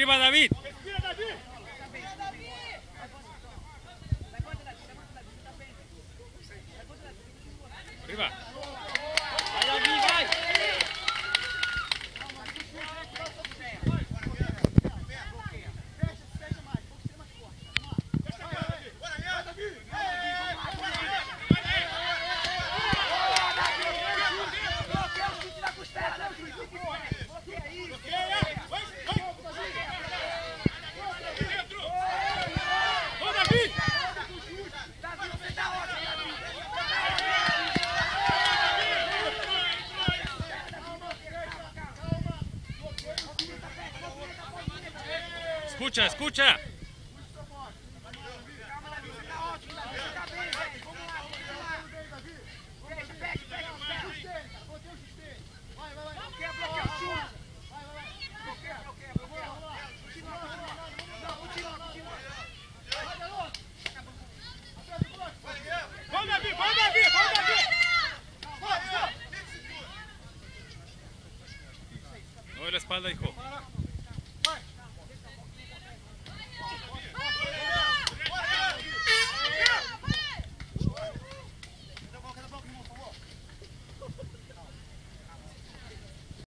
Arriba David. Arriba. Escucha, escucha. No de la espalda, hijo.